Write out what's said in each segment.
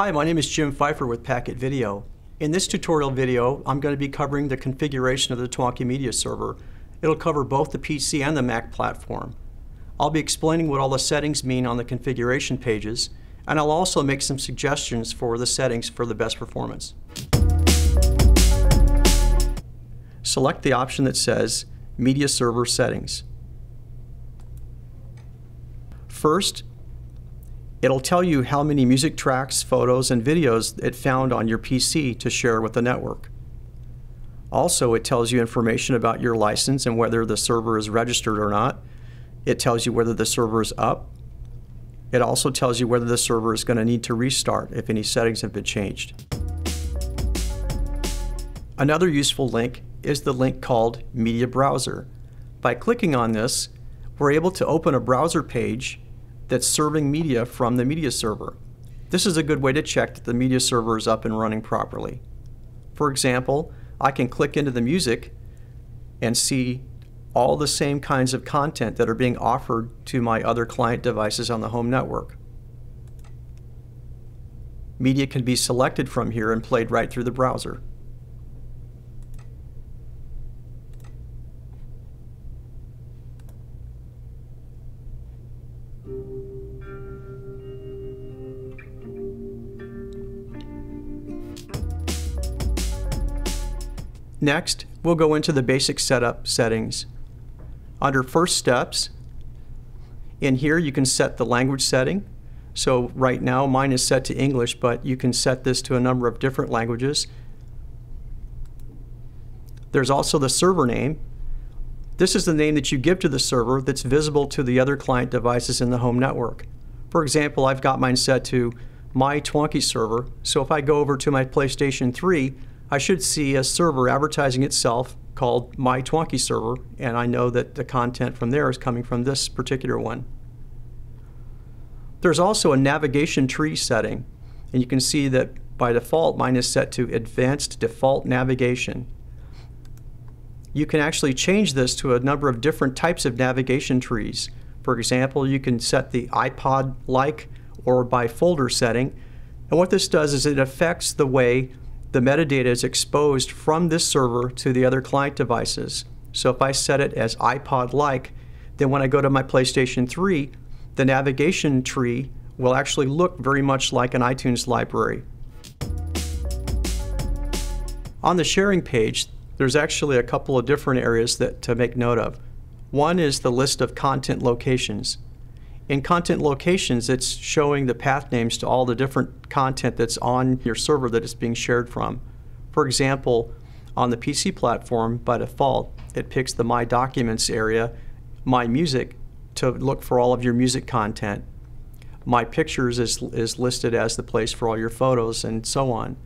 Hi, my name is Jim Pfeiffer with Packet Video. In this tutorial video, I'm going to be covering the configuration of the Twonky Media Server. It'll cover both the PC and the Mac platform. I'll be explaining what all the settings mean on the configuration pages, and I'll also make some suggestions for the settings for the best performance. Select the option that says Media Server Settings. First, it'll tell you how many music tracks, photos, and videos it found on your PC to share with the network. Also, it tells you information about your license and whether the server is registered or not. It tells you whether the server is up. It also tells you whether the server is going to need to restart if any settings have been changed. Another useful link is the link called Media Browser. By clicking on this, we're able to open a browser page that's serving media from the media server. This is a good way to check that the media server is up and running properly. For example, I can click into the music and see all the same kinds of content that are being offered to my other client devices on the home network. Media can be selected from here and played right through the browser. Next, we'll go into the basic setup settings. Under First Steps, in here you can set the language setting. So right now mine is set to English, but you can set this to a number of different languages. There's also the server name. This is the name that you give to the server that's visible to the other client devices in the home network. For example, I've got mine set to my Twonky server, so if I go over to my PlayStation 3, I should see a server advertising itself called My Twonky Server, and I know that the content from there is coming from this particular one. There's also a navigation tree setting, and you can see that by default mine is set to Advanced Default Navigation. You can actually change this to a number of different types of navigation trees. For example, you can set the iPod-like or by folder setting, and what this does is it affects the way the metadata is exposed from this server to the other client devices. So if I set it as iPod-like, then when I go to my PlayStation 3, the navigation tree will actually look very much like an iTunes library. On the sharing page, there's actually a couple of different areas that to make note of. One is the list of content locations. In content locations, it's showing the path names to all the different content that's on your server that it's being shared from. For example, on the PC platform, by default, it picks the My Documents area, My Music, to look for all of your music content. My Pictures is, is listed as the place for all your photos and so on.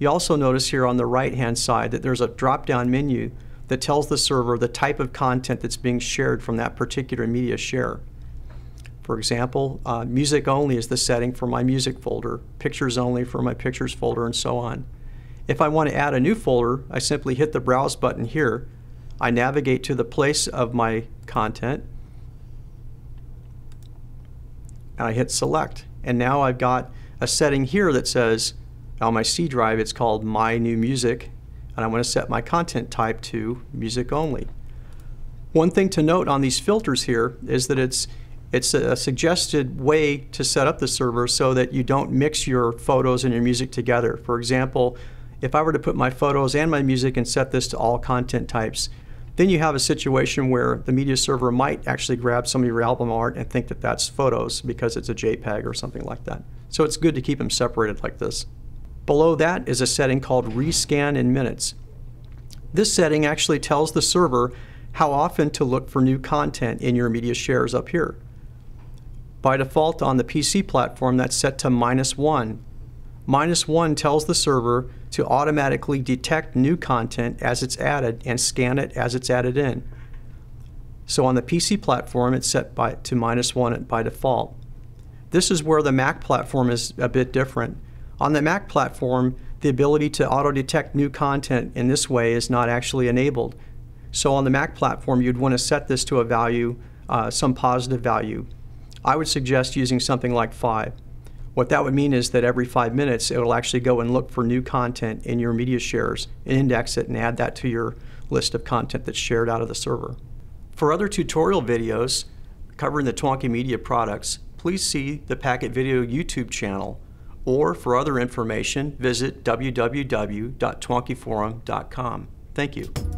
You also notice here on the right hand side that there's a drop down menu that tells the server the type of content that's being shared from that particular media share. For example, uh, music only is the setting for my music folder, pictures only for my pictures folder, and so on. If I want to add a new folder, I simply hit the browse button here. I navigate to the place of my content, and I hit select. And now I've got a setting here that says on my C drive it's called My New Music, and I want to set my content type to music only. One thing to note on these filters here is that it's it's a suggested way to set up the server so that you don't mix your photos and your music together. For example, if I were to put my photos and my music and set this to all content types, then you have a situation where the media server might actually grab some of your album art and think that that's photos because it's a JPEG or something like that. So it's good to keep them separated like this. Below that is a setting called rescan in minutes. This setting actually tells the server how often to look for new content in your media shares up here. By default on the PC platform, that's set to minus one. Minus one tells the server to automatically detect new content as it's added and scan it as it's added in. So on the PC platform, it's set by, to minus one by default. This is where the Mac platform is a bit different. On the Mac platform, the ability to auto-detect new content in this way is not actually enabled. So on the Mac platform, you'd want to set this to a value, uh, some positive value. I would suggest using something like 5. What that would mean is that every five minutes, it'll actually go and look for new content in your media shares and index it and add that to your list of content that's shared out of the server. For other tutorial videos covering the Twonky Media products, please see the Packet Video YouTube channel, or for other information, visit www.twonkyforum.com. Thank you.